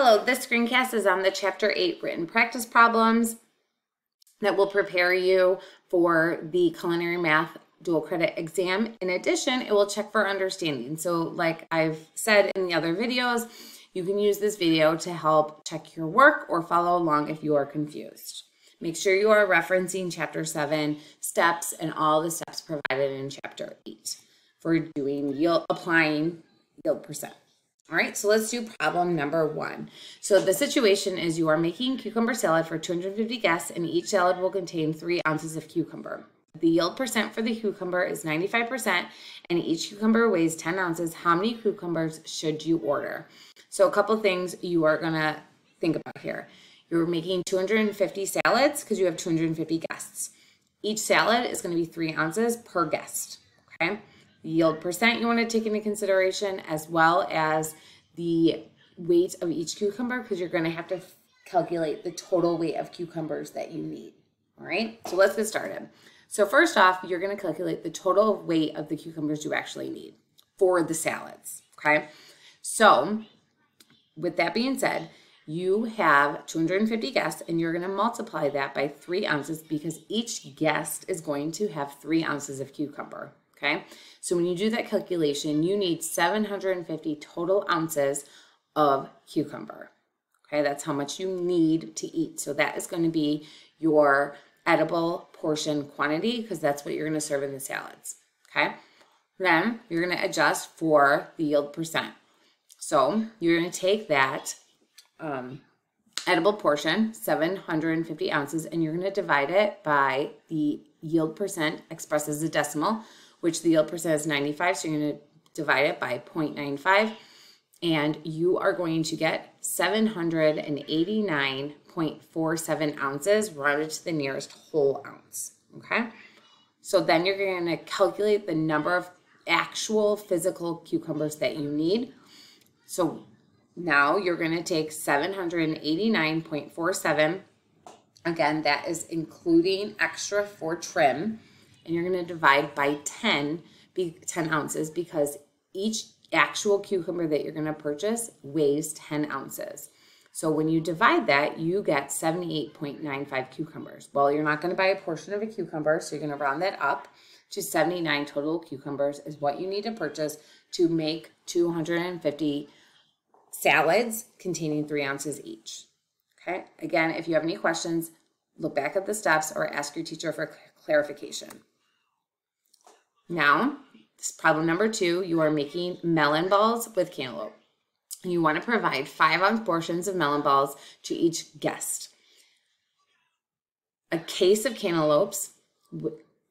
Hello, this screencast is on the Chapter 8 written practice problems that will prepare you for the culinary math dual credit exam. In addition, it will check for understanding. So like I've said in the other videos, you can use this video to help check your work or follow along if you are confused. Make sure you are referencing chapter 7 steps and all the steps provided in chapter 8 for doing yield applying yield percent. All right, so let's do problem number one. So the situation is you are making cucumber salad for 250 guests and each salad will contain three ounces of cucumber. The yield percent for the cucumber is 95% and each cucumber weighs 10 ounces. How many cucumbers should you order? So a couple things you are gonna think about here. You're making 250 salads because you have 250 guests. Each salad is gonna be three ounces per guest, okay? Yield percent you want to take into consideration as well as the weight of each cucumber because you're going to have to calculate the total weight of cucumbers that you need. All right, so let's get started. So first off, you're going to calculate the total weight of the cucumbers you actually need for the salads, okay? So with that being said, you have 250 guests and you're going to multiply that by three ounces because each guest is going to have three ounces of cucumber, okay? So when you do that calculation, you need 750 total ounces of cucumber. Okay, that's how much you need to eat. So that is going to be your edible portion quantity because that's what you're going to serve in the salads. Okay, then you're going to adjust for the yield percent. So you're to take that um, edible portion, 750 ounces, and you're going to divide it by the yield percent expressed as a decimal, which the yield percent is 95. So you're going to divide it by 0.95 and you are going to get 789.47 ounces rounded to the nearest whole ounce. Okay. So then you're going to calculate the number of actual physical cucumbers that you need. So now you're going to take 789.47. Again, that is including extra for trim and you're going to divide by 10, be 10 ounces because each actual cucumber that you're going to purchase weighs 10 ounces. So when you divide that, you get 78.95 cucumbers. Well, you're not going to buy a portion of a cucumber, so you're going to round that up to 79 total cucumbers is what you need to purchase to make 250 salads containing three ounces each. Okay, again, if you have any questions, look back at the steps or ask your teacher for clarification. Now, problem number two, you are making melon balls with cantaloupe. You want to provide five ounce portions of melon balls to each guest. A case of cantaloupes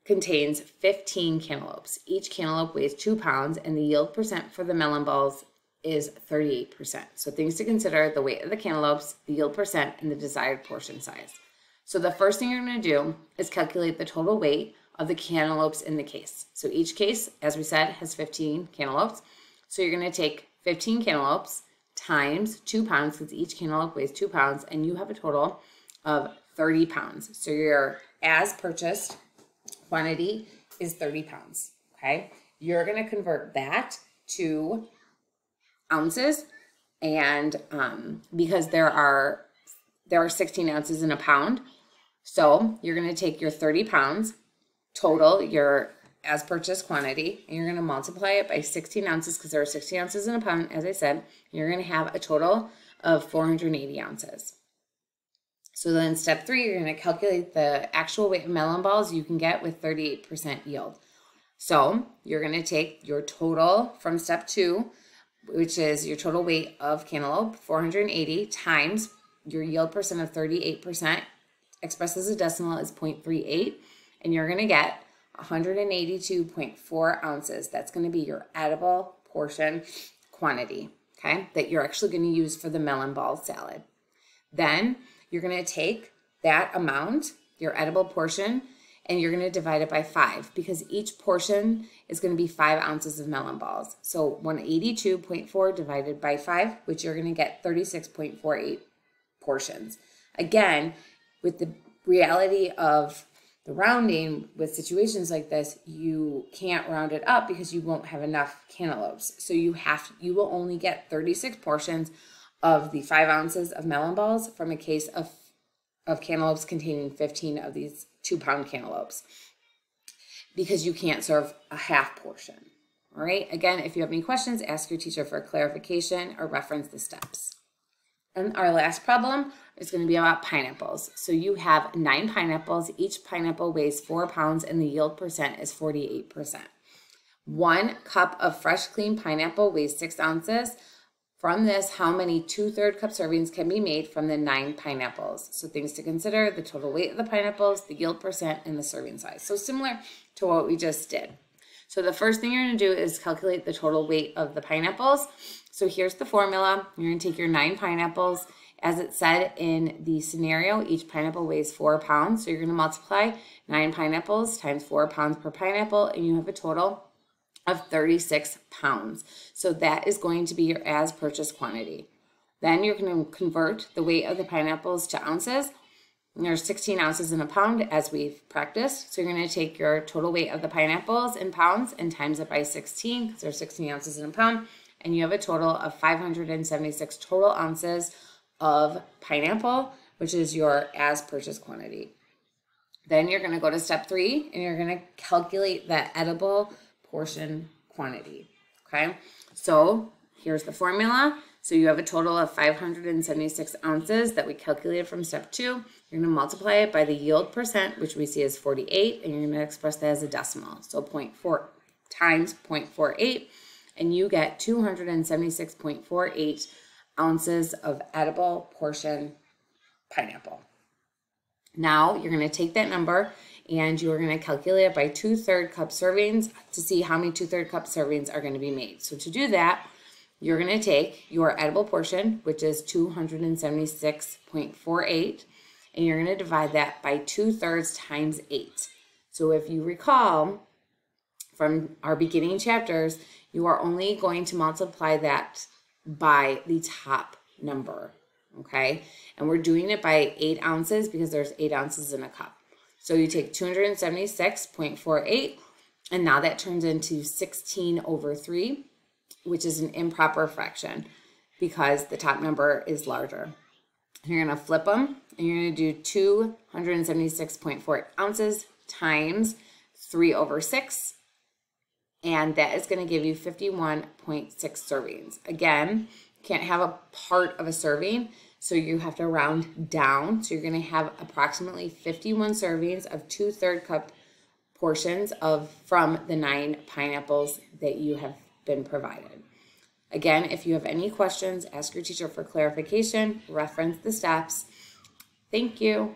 contains 15 cantaloupes. Each cantaloupe weighs two pounds and the yield percent for the melon balls is 38%. So things to consider, the weight of the cantaloupes, the yield percent, and the desired portion size. So the first thing you're gonna do is calculate the total weight of the cantaloupes in the case. So each case, as we said, has 15 cantaloupes. So you're going to take 15 cantaloupes times two pounds because each cantaloupe weighs two pounds and you have a total of 30 pounds. So your as purchased quantity is 30 pounds. Okay. You're going to convert that to ounces and um, because there are there are 16 ounces in a pound. So you're going to take your 30 pounds total your as purchased quantity and you're going to multiply it by 16 ounces because there are 16 ounces in a pound as I said you're going to have a total of 480 ounces. So then step three you're going to calculate the actual weight of melon balls you can get with 38% yield. So you're going to take your total from step two which is your total weight of cantaloupe 480 times your yield percent of 38% expressed as a decimal is 0.38 and you're going to get 182.4 ounces. That's going to be your edible portion quantity, okay, that you're actually going to use for the melon ball salad. Then you're going to take that amount, your edible portion, and you're going to divide it by five because each portion is going to be five ounces of melon balls. So 182.4 divided by five, which you're going to get 36.48 portions. Again, with the reality of the rounding with situations like this, you can't round it up because you won't have enough cantaloupes. So you have you will only get 36 portions of the five ounces of melon balls from a case of, of cantaloupes containing 15 of these two pound cantaloupes because you can't serve a half portion. All right, again, if you have any questions, ask your teacher for clarification or reference the steps. And our last problem is going to be about pineapples. So you have nine pineapples. Each pineapple weighs four pounds and the yield percent is 48%. One cup of fresh clean pineapple weighs six ounces. From this, how many two-third cup servings can be made from the nine pineapples? So things to consider, the total weight of the pineapples, the yield percent, and the serving size. So similar to what we just did. So the first thing you're gonna do is calculate the total weight of the pineapples. So here's the formula. You're gonna take your nine pineapples. As it said in the scenario, each pineapple weighs four pounds. So you're gonna multiply nine pineapples times four pounds per pineapple, and you have a total of 36 pounds. So that is going to be your as purchased quantity. Then you're going to convert the weight of the pineapples to ounces. There's 16 ounces in a pound as we've practiced. So you're going to take your total weight of the pineapples in pounds and times it by 16 because there's 16 ounces in a pound. And you have a total of 576 total ounces of pineapple, which is your as purchased quantity. Then you're going to go to step three and you're going to calculate that edible portion quantity. Okay, so here's the formula. So you have a total of 576 ounces that we calculated from step two. You're going to multiply it by the yield percent, which we see is 48, and you're going to express that as a decimal. So 0.4 times 0.48, and you get 276.48 ounces of edible portion pineapple. Now you're going to take that number and you're going to calculate it by two-third cup servings to see how many two-third cup servings are going to be made. So to do that, you're going to take your edible portion, which is 276.48, and you're going to divide that by two-thirds times 8. So if you recall from our beginning chapters, you are only going to multiply that by the top number, okay? And we're doing it by 8 ounces because there's 8 ounces in a cup. So you take 276.48, and now that turns into 16 over 3, which is an improper fraction because the top number is larger. You're going to flip them, and you're going to do 276.4 ounces times 3 over 6, and that is going to give you 51.6 servings. Again, can't have a part of a serving, so you have to round down. So you're going to have approximately 51 servings of two third cup portions of from the nine pineapples that you have been provided. Again, if you have any questions, ask your teacher for clarification, reference the steps. Thank you.